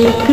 एक